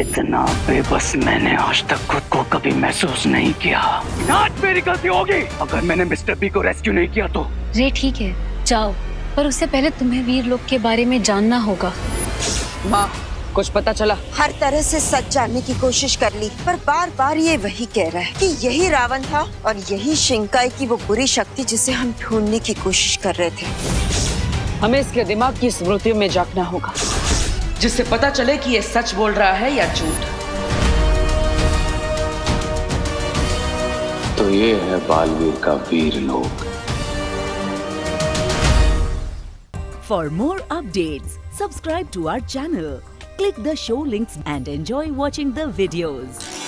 इतना बेबस मैंने आज तक खुद को कभी महसूस नहीं किया। आज मेरी गलती होगी। अगर मैंने मिस्टर बी को रेस्क्यू नहीं किया तो? रे ठीक है जाओ। पर उससे पहले तुम्हें वीर लोग के बारे में जानना होगा। माँ कुछ पता चला? हर तरह से सच जानने की कोशिश कर ली पर बार बार ये वही कह रहा है कि यही रावण था और यही शिंकाई की वो बुरी शक्ति जिसे हम ढूँढने की कोशिश कर रहे थे। हमें इसके दिमाग की स्मृतियों में जागना होगा। जिससे पता चले कि ये सच बोल रहा है या झूठ। तो ये है बालवीर का वीर लोक। For more update subscribe to our channel click the show links and enjoy watching the videos